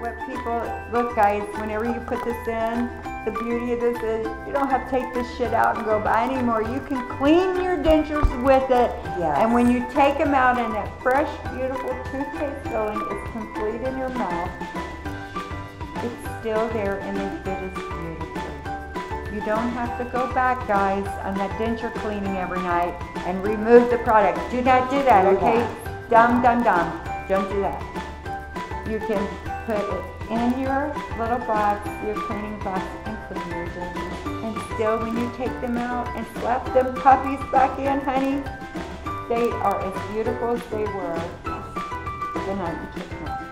what people, look guys, whenever you put this in, the beauty of this is you don't have to take this shit out and go buy anymore. You can clean your dentures with it. Yes. And when you take them out and that fresh, beautiful toothpaste filling is complete in your mouth, it's still there and they fit as beautifully. You don't have to go back, guys, on that denture cleaning every night and remove the product. Do not do that, okay? Dumb, dumb, dumb. Don't do that. You can put it in your little box, your cleaning box, and clean your dentures. And still, when you take them out and slap them puppies back in, honey, they are as beautiful as they were the night you took them out.